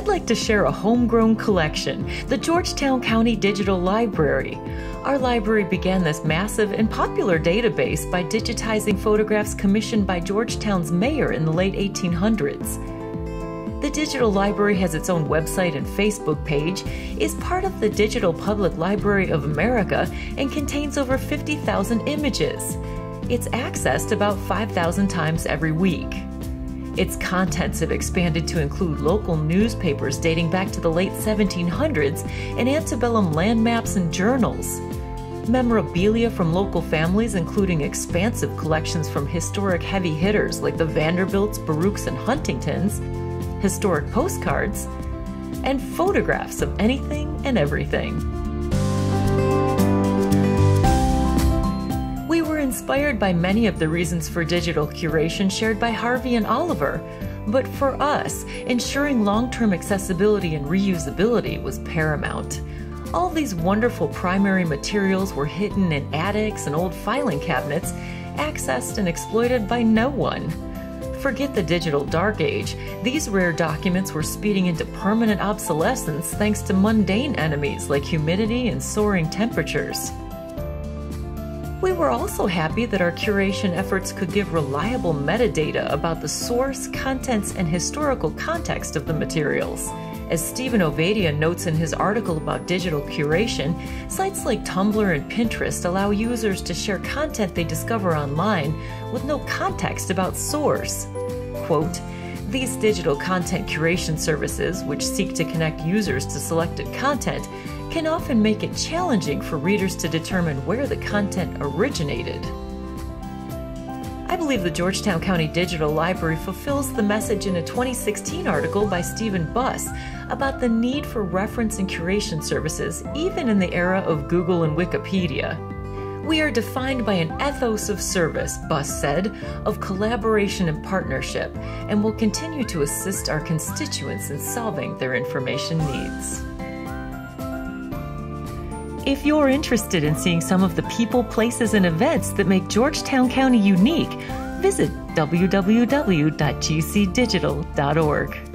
I'd like to share a homegrown collection, the Georgetown County Digital Library. Our library began this massive and popular database by digitizing photographs commissioned by Georgetown's mayor in the late 1800s. The Digital Library has its own website and Facebook page, is part of the Digital Public Library of America, and contains over 50,000 images. It's accessed about 5,000 times every week. Its contents have expanded to include local newspapers dating back to the late 1700s and antebellum land maps and journals. Memorabilia from local families, including expansive collections from historic heavy hitters like the Vanderbilts, Baruchs, and Huntingtons, historic postcards, and photographs of anything and everything. Inspired by many of the reasons for digital curation shared by Harvey and Oliver, but for us, ensuring long term accessibility and reusability was paramount. All these wonderful primary materials were hidden in attics and old filing cabinets, accessed and exploited by no one. Forget the digital dark age. These rare documents were speeding into permanent obsolescence thanks to mundane enemies like humidity and soaring temperatures. We were also happy that our curation efforts could give reliable metadata about the source, contents, and historical context of the materials. As Steven Ovadia notes in his article about digital curation, sites like Tumblr and Pinterest allow users to share content they discover online with no context about source. Quote, these digital content curation services, which seek to connect users to selected content, can often make it challenging for readers to determine where the content originated. I believe the Georgetown County Digital Library fulfills the message in a 2016 article by Stephen Buss about the need for reference and curation services even in the era of Google and Wikipedia. We are defined by an ethos of service, Buss said, of collaboration and partnership, and will continue to assist our constituents in solving their information needs. If you're interested in seeing some of the people, places, and events that make Georgetown County unique, visit www.gcdigital.org.